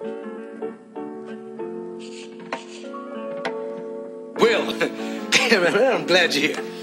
Will, I'm glad you're here.